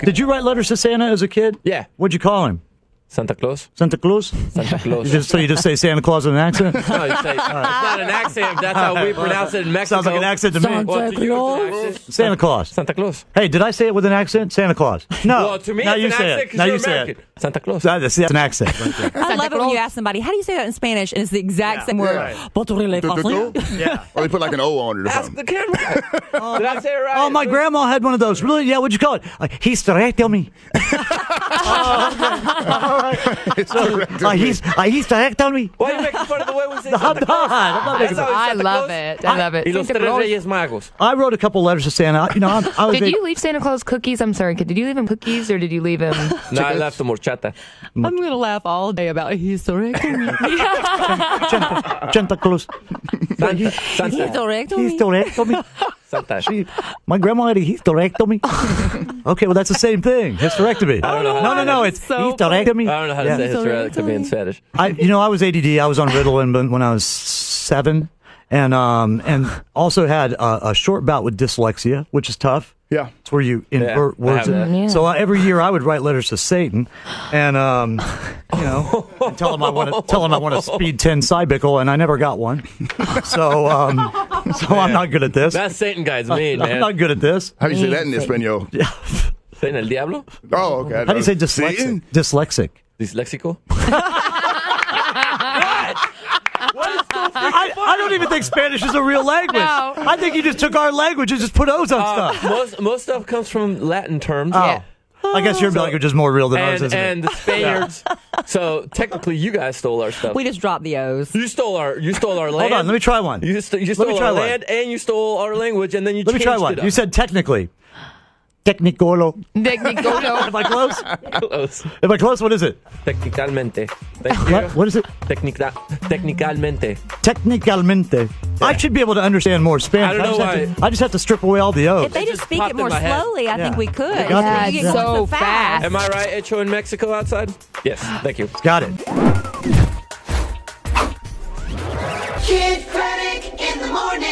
Did you write letters to Santa as a kid? Yeah. What'd you call him? Santa Claus. Santa Claus? Santa Claus. Just, so you just say Santa Claus with an accent? No, you say, it's not an accent. That's how we pronounce it in Mexico. Sounds like an accent to me. Santa Well, to you, it's an Claus. Santa Claus. Santa Claus. Hey, did I say it with an accent? Santa Claus. No. Well, to me, now it's you an say accent it. 'cause Now you're you say it. Santa Claus. That's, that's an accent right. I love it when you ask somebody, how do you say that in Spanish? And it's the exact same word. Right. But? Yeah. Or they put like an O on it or Ask something. the camera. Did I say it right? Oh, my grandma had one of those. Really? Yeah, what'd you call it? Uh, Uh, hysterectomy. Uh, he's, uh, hysterectomy. Why are you making fun of the way we say I'm Santa not. I'm not making That's how I love Claus. it. I love it. Y los Santa tres Claus. Reyes Magos. I wrote a couple letters to Santa. You know, I'm, I was Did a- you leave Santa Claus cookies? I'm sorry. Did you leave him cookies or did you leave him? No, I left the horchata. I'm going to laugh all day about hysterectomy. Santa Claus. Santa. Santa. hysterectomy. Hysterectomy. Santa. She, my grandma had a hysterectomy. okay, well that's the same thing. Hysterectomy. I don't know how No, to no, no. It's so hysterectomy. I don't know how to Yeah. say hysterectomy in Spanish. I, you know, I was ADD. I was on Ritalin when- when I was seven, and um, and also had a, a short bout with dyslexia, which is tough. Yeah. It's where you invert I words. have that. Yeah. So uh, every year I would write letters to Satan, and um, you know, and tell him I want to tell him I want a speed ten cybicle, and I never got one. So um, so I'm not good at this. That Satan guy's mean, I'm man. not good at this. How do you say that in Espanol? Satan el diablo? Oh, okay. How do you say dyslexic? Satan? Dyslexic. Disléxico? I, I don't even think Spanish is a real language. No. I think you just took our language and just put O's on Uh, stuff. most most stuff comes from Latin terms. Oh. I guess your language is more real than ours, isn't and it? the Spaniards. so technically, you guys stole our stuff. We just dropped the O's. you stole our you stole our land. Hold on, let me try one. You, st- you Let stole me try our one. land and you stole our language, and then you Let me try one. You said technically. Technicolo. Technicolo. Am I close? close. Am I close? What is it? Technicalmente. Thank you. What, what is it? Technica- technicalmente. Technicalmente. I should be able to understand more Spanish. I don't know I just, why. To, I just have to strip away all the O's. If they just, just speak it more slowly, I yeah. think we could. Yeah, it's so, so fast. fast. Am I right, Echo in Mexico outside? Yes, thank you. Got it. Kidd Kraddick in the morning.